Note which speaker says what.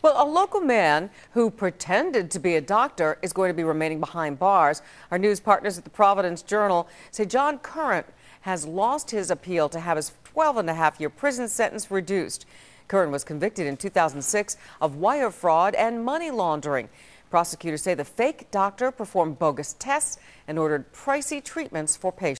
Speaker 1: Well, a local man who pretended to be a doctor is going to be remaining behind bars. Our news partners at the Providence Journal say John Curran has lost his appeal to have his 12 and a half year prison sentence reduced. Curran was convicted in 2006 of wire fraud and money laundering. Prosecutors say the fake doctor performed bogus tests and ordered pricey treatments for patients.